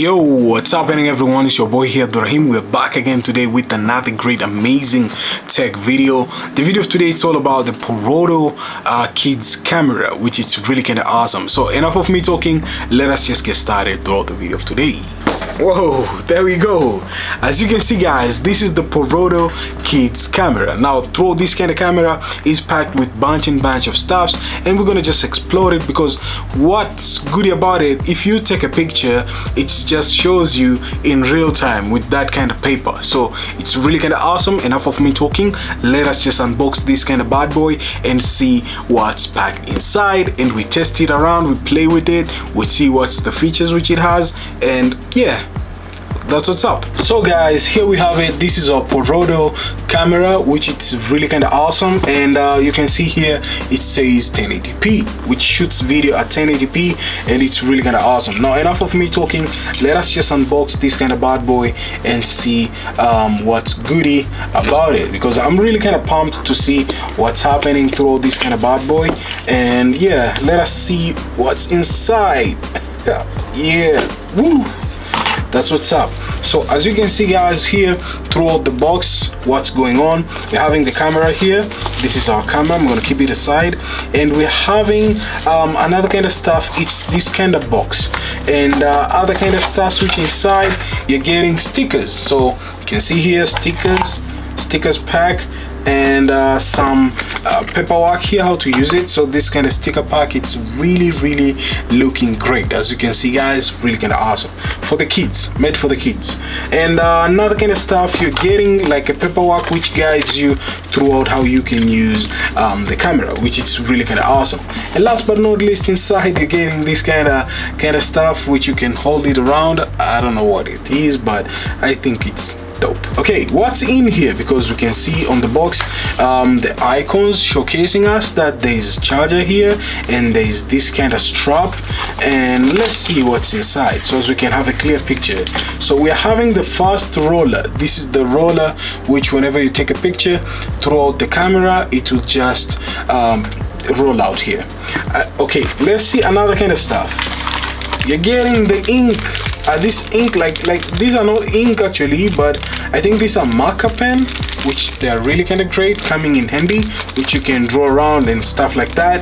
Yo, what's happening everyone? It's your boy here, Durahim. We're back again today with another great, amazing tech video. The video of today, it's all about the Porodo uh, Kids camera, which is really kind of awesome. So enough of me talking, let us just get started throughout the video of today whoa there we go. As you can see guys this is the Porodo kids camera. Now through this kind of camera is packed with bunch and bunch of stuffs and we're gonna just explore it because what's good about it if you take a picture it just shows you in real time with that kind of paper. So it's really kind of awesome. Enough of me talking. Let us just unbox this kind of bad boy and see what's packed inside and we test it around we play with it we see what's the features which it has and yeah that's what's up. So guys here we have it. This is a Porodo camera which is really kind of awesome. And uh, you can see here it says 1080p which shoots video at 1080p and it's really kind of awesome. Now enough of me talking. Let us just unbox this kind of bad boy and see um, what's goody about it. Because I'm really kind of pumped to see what's happening through this kind of bad boy. And yeah let us see what's inside. Yeah. Woo that's what's up. So as you can see guys here throughout the box what's going on. We're having the camera here. This is our camera. I'm going to keep it aside. And we're having um, another kind of stuff. It's this kind of box. And uh, other kind of stuff which inside. You're getting stickers. So you can see here stickers. Stickers pack and uh, some uh, paperwork here how to use it. So this kind of sticker pack it's really really looking great. As you can see guys really kind of awesome. For the kids made for the kids. And uh, another kind of stuff you're getting like a paperwork which guides you throughout how you can use um, the camera which is really kind of awesome. And last but not least inside you're getting this kind of kind of stuff which you can hold it around. I don't know what it is but I think it's dope. Okay what's in here? Because we can see on the box um, the icons showcasing us that there's charger here and there's this kind of strap. And let's see what's inside so as we can have a clear picture. So we're having the fast roller. This is the roller which whenever you take a picture throughout the camera it will just um, roll out here. Uh, okay let's see another kind of stuff. You're getting the ink uh, this ink like like these are not ink actually but I think these are marker pen which they're really kind of great coming in handy which you can draw around and stuff like that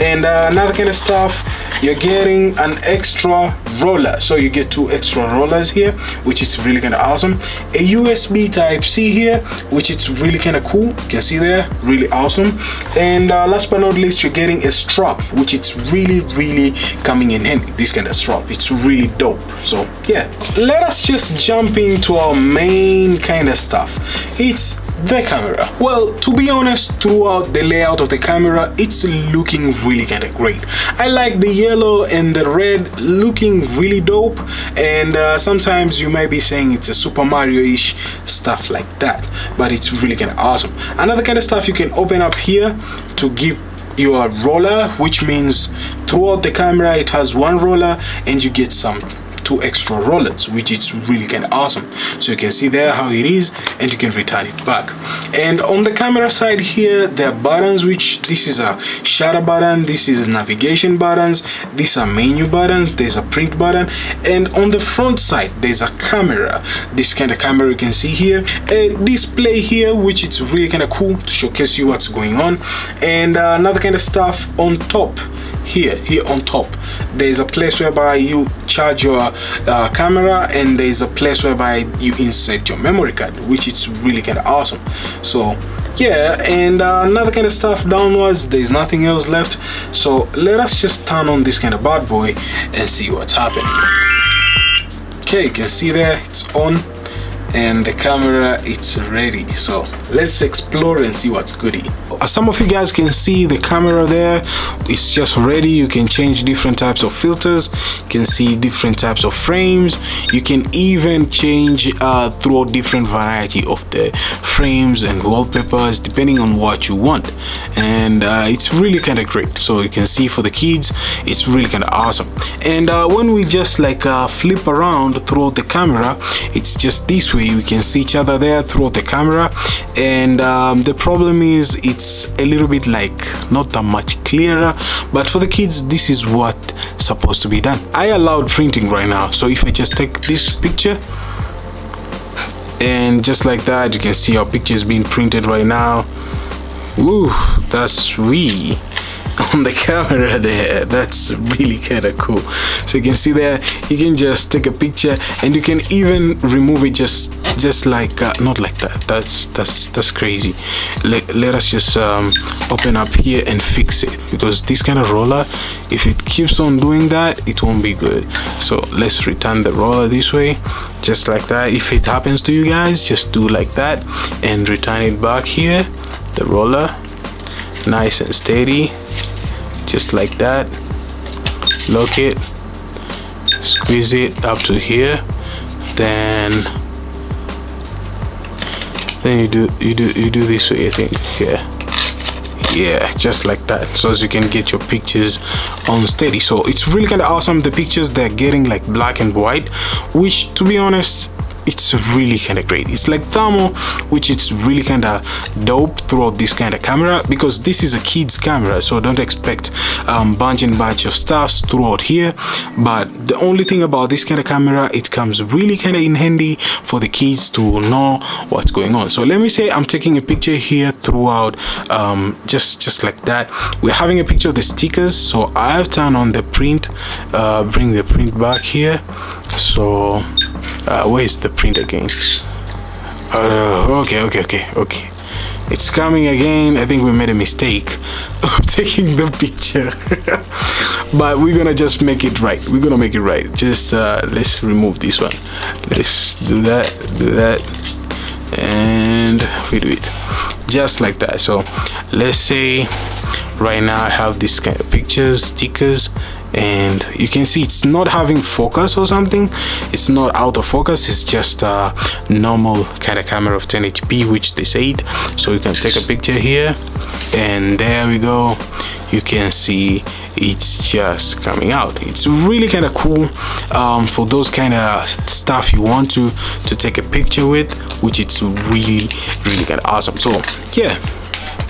and uh, another kind of stuff you're getting an extra roller. So you get two extra rollers here which is really kind of awesome. A usb type c here which is really kind of cool. You can see there really awesome. And uh, last but not least you're getting a strap which is really really coming in handy. This kind of strap it's really dope. So yeah. Let us just jump into our main kind of stuff. It's the camera. Well to be honest throughout the layout of the camera it's looking really kind of great. I like the yellow and the red looking really dope and uh, sometimes you might be saying it's a super mario-ish stuff like that but it's really kind of awesome. Another kind of stuff you can open up here to give your roller which means throughout the camera it has one roller and you get some two extra rollers which is really kind of awesome. So you can see there how it is and you can return it back. And on the camera side here there are buttons which this is a shutter button this is navigation buttons these are menu buttons there's a print button and on the front side there's a camera. This kind of camera you can see here a display here which is really kind of cool to showcase you what's going on. And uh, another kind of stuff on top here here on top. There's a place whereby you charge your uh, camera and there's a place whereby you insert your memory card which is really kind of awesome. So yeah and uh, another kind of stuff downwards there's nothing else left. So let us just turn on this kind of bad boy and see what's happening. Okay you can see there it's on and the camera it's ready. So let's explore and see what's goody. As some of you guys can see the camera there it's just ready. You can change different types of filters you can see different types of frames. You can even change uh, through different variety of the frames and wallpapers depending on what you want. And uh, it's really kind of great. So you can see for the kids it's really kind of awesome. And uh, when we just like uh, flip around throughout the camera it's just this way way we can see each other there throughout the camera. And um, the problem is it's a little bit like not that much clearer but for the kids this is what supposed to be done. I allowed printing right now so if I just take this picture and just like that you can see our picture is being printed right now. Woo, that's we on the camera there. That's really kind of cool. So you can see there you can just take a picture and you can even remove it just just like uh, not like that. That's that's that's crazy. Let, let us just um, open up here and fix it because this kind of roller if it keeps on doing that it won't be good. So let's return the roller this way just like that. If it happens to you guys just do like that and return it back here. The roller nice and steady just like that. Lock it. Squeeze it up to here. Then then you do you do you do this way I think yeah yeah just like that. So as you can get your pictures on steady. So it's really kind of awesome. The pictures they're getting like black and white which to be honest it's really kind of great. It's like thermal which is really kind of dope throughout this kind of camera because this is a kids camera so don't expect um, bunch and bunch of stuffs throughout here. But the only thing about this kind of camera it comes really kind of in handy for the kids to know what's going on. So let me say i'm taking a picture here throughout um, just just like that. We're having a picture of the stickers so i've turned on the print uh, bring the print back here. So uh, where is the print again? Uh, okay okay okay okay. It's coming again. I think we made a mistake of taking the picture. But we're gonna just make it right. We're gonna make it right. Just uh, let's remove this one. Let's do that do that and we do it. Just like that. So let's say right now i have this kind of pictures stickers and you can see it's not having focus or something. It's not out of focus. It's just a normal kind of camera of 1080p which they said. So you can take a picture here and there we go. You can see it's just coming out. It's really kind of cool um, for those kind of stuff you want to to take a picture with which it's really really kind of awesome. So yeah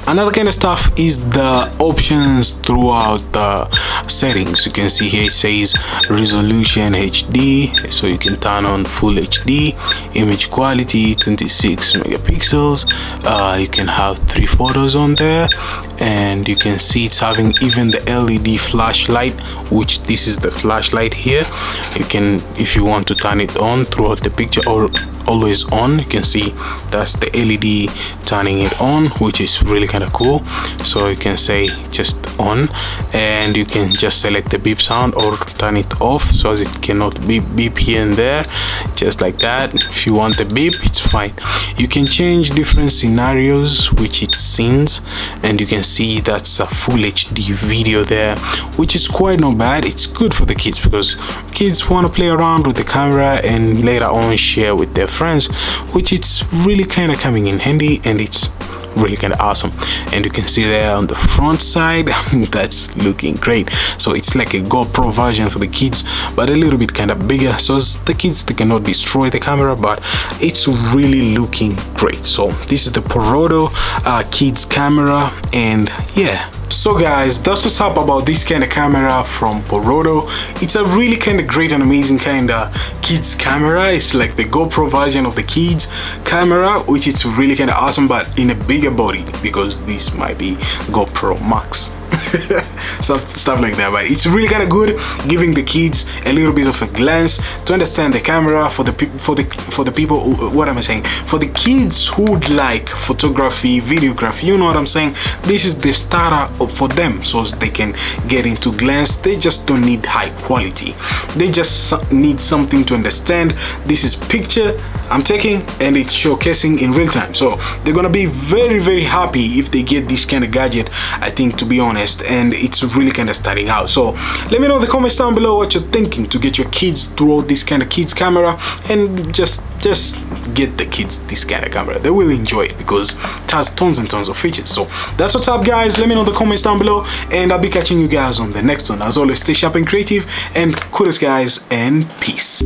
another kind of stuff is the options throughout the settings. You can see here it says resolution hd so you can turn on full hd image quality 26 megapixels. Uh, you can have three photos on there and you can see it's having even the led flashlight which this is the flashlight here. You can if you want to turn it on throughout the picture or always on you can see that's the led turning it on which is really kind of cool. So you can say just on and you can just select the beep sound or turn it off so as it cannot beep beep here and there just like that. If you want the beep it's fine. You can change different scenarios which it scenes and you can see that's a full hd video there which is quite not bad. It's good for the kids because kids want to play around with the camera and later on share with their friends which it's really kind of coming in handy and it's really kind of awesome. And you can see there on the front side that's looking great. So it's like a GoPro version for the kids but a little bit kind of bigger. So the kids they cannot destroy the camera but it's really looking great. So this is the Porodo uh, kids camera and yeah so guys that's what's up about this kind of camera from Porodo it's a really kind of great and amazing kind of kids camera. It's like the GoPro version of the kids camera which is really kind of awesome but in a bigger body because this might be GoPro Max stuff, stuff like that but it's really kind of good giving the kids a little bit of a glance to understand the camera for the for the for the people who, what am i saying? For the kids who would like photography videography you know what i'm saying? This is the starter for them so they can get into glance. They just don't need high quality. They just need something to understand. This is picture i'm taking and it's showcasing in real time. So they're gonna be very very happy if they get this kind of gadget i think to be honest. And it's really kind of starting out. So let me know in the comments down below what you're thinking to get your kids through this kind of kids camera. And just just get the kids this kind of camera. They will enjoy it because it has tons and tons of features. So that's what's up guys. Let me know in the comments down below. And i'll be catching you guys on the next one. As always stay sharp and creative. And kudos guys and peace